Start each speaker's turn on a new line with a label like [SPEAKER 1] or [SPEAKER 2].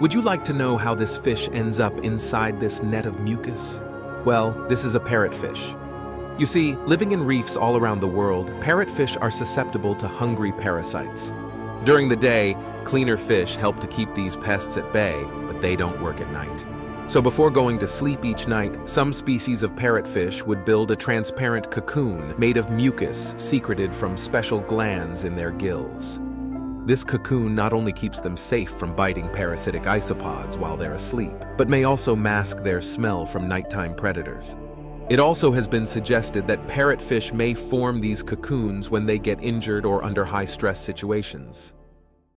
[SPEAKER 1] Would you like to know how this fish ends up inside this net of mucus? Well, this is a parrotfish. You see, living in reefs all around the world, parrotfish are susceptible to hungry parasites. During the day, cleaner fish help to keep these pests at bay, but they don't work at night. So before going to sleep each night, some species of parrotfish would build a transparent cocoon made of mucus secreted from special glands in their gills. This cocoon not only keeps them safe from biting parasitic isopods while they're asleep, but may also mask their smell from nighttime predators. It also has been suggested that parrotfish may form these cocoons when they get injured or under high stress situations.